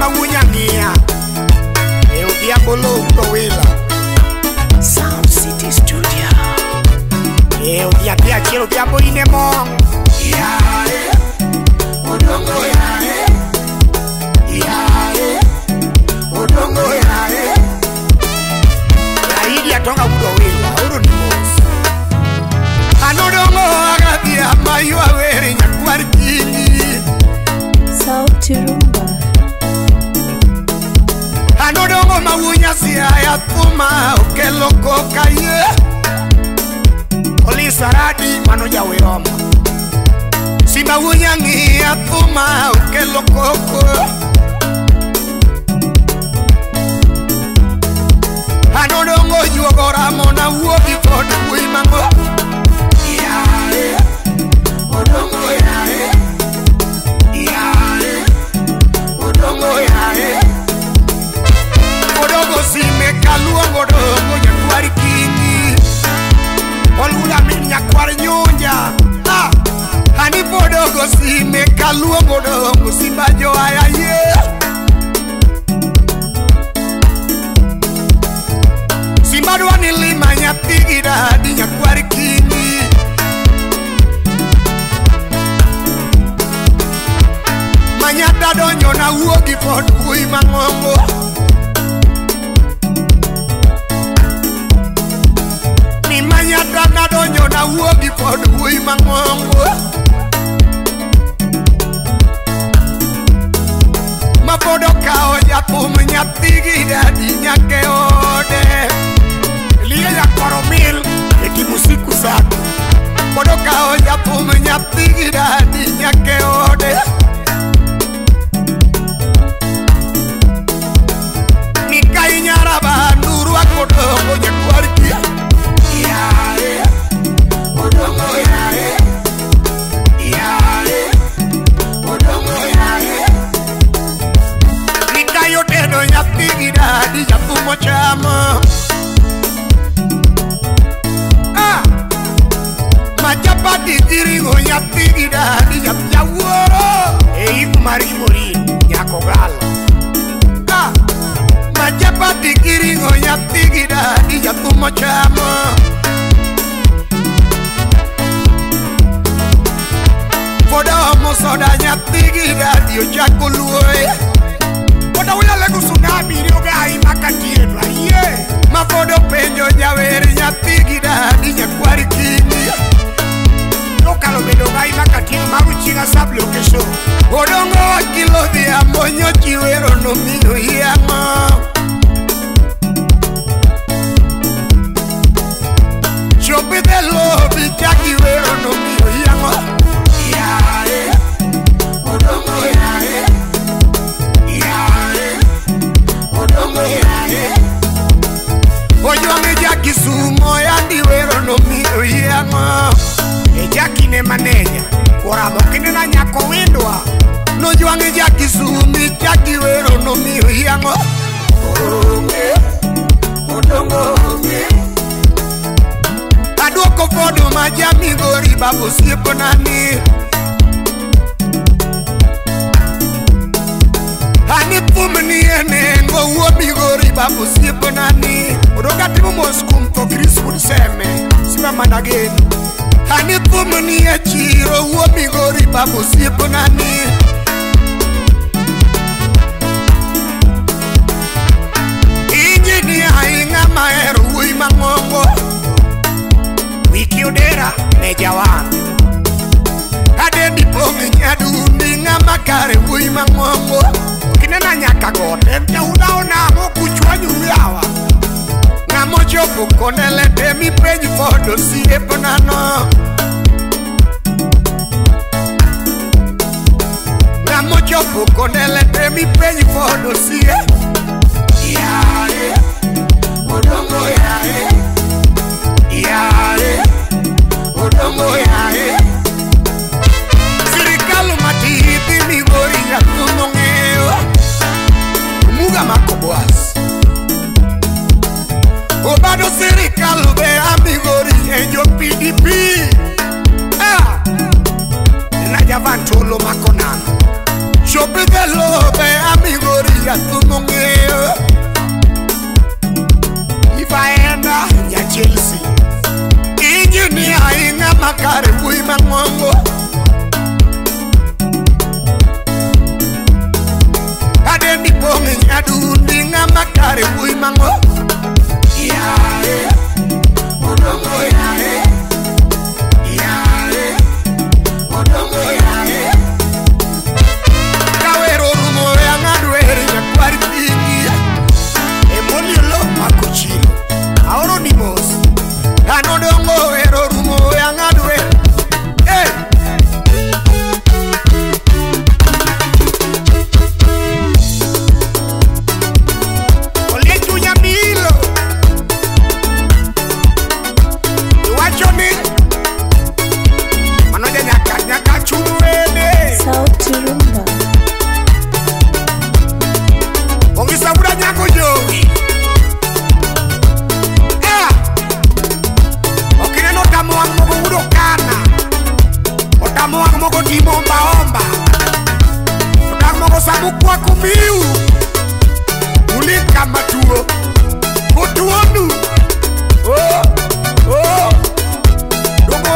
magunyania eudhiabolo towila sound city studio eudhiapiachielo dhiabo ine mon yae odongo yae yae Oh, ya tuma okelokoka ye olisaradi mano yaweroma simawunyang'i ya tuma okelokoko kaluwo godo kò sí bájọ ya ayáyé. Simbadwa nilima nyapigira hadi nyakwari kingi Manyata donyo na uogi pod ui mang'ongo Ni manyata na donyo na uogi pod ui mang'ongo mabodoka oya kumnyatigida por ode liye ya koromil ekimusiku y bodoka oya kumnyatigida que ode idadi yap yawuoro eiko mar imorin nyako gal ka machapati gi ring'o nyathi gi dadi jathumo chamo kodomosoda nyathi gi dadi ochako luoye eh? maneja orado kinena nyako wendwa nojwang' ja kisumi cha giwero nomiyo hiang'o adwoko podo ma jamigori babo osiepo nani ani pumni enengo wuomigori babo osiepo nani odoga timo mos kum tho kris kod seme simamanageno ane pomoni achiro wuo migori pakosieponani injini ahinga mahero wuoi mang'ongo wikiudera mejawan adedipongi nyadundi ng'ama kare wuoi mang'ongo kinena nyaka gode neunaonamo kuchwanyuyawa mojobu konele demi page for dosi eponano na mojobu konele demi page for dosi eponano chelsea inyuni ainga makare kuima mwongo kadendipongi nyadundinga makare kuima mwongo yeah, yeah.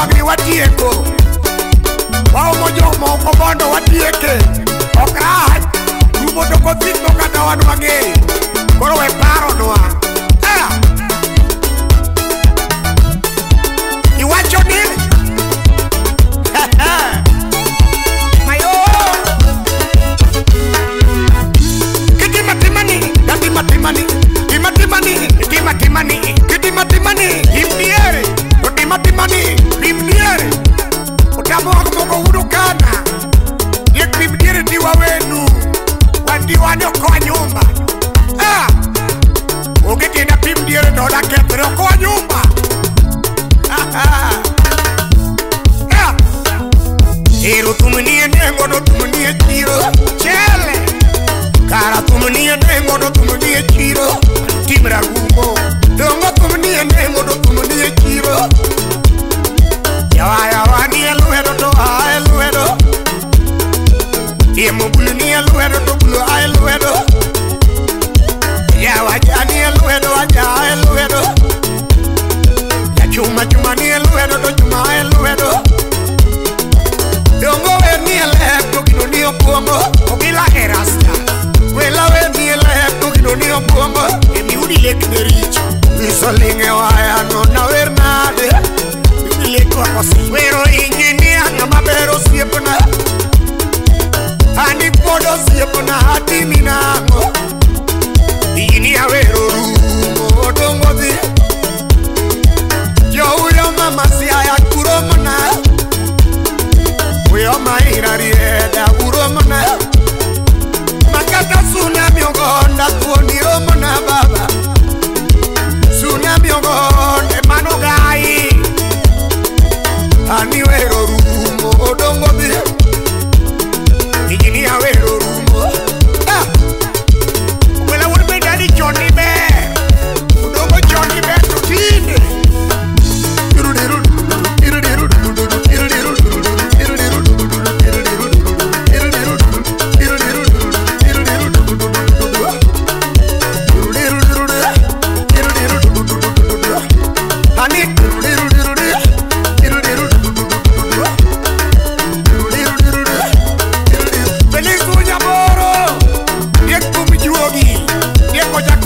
wagni watieko waomo jomoko mondo watieke ok ach jumo to kothitho kata wan mang'eny koro we paronwa no Ahora que